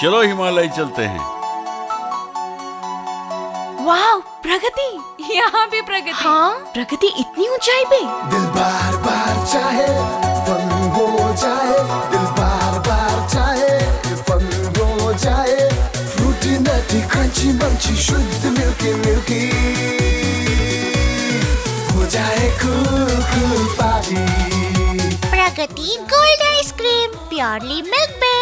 चलो हिमालय चलते हैं। वाह प्रगति। यहाँ भी प्रगति। हाँ। प्रगति इतनी ऊंचाई पे। दिल बार बार चाहे फन हो जाए। दिल बार बार चाहे फन हो जाए। फ्रूटी नटी क्रंची मंची शुद्ध मिल्की मिल्की। हो जाए cool cool party. Pragati gold ice cream purely milk based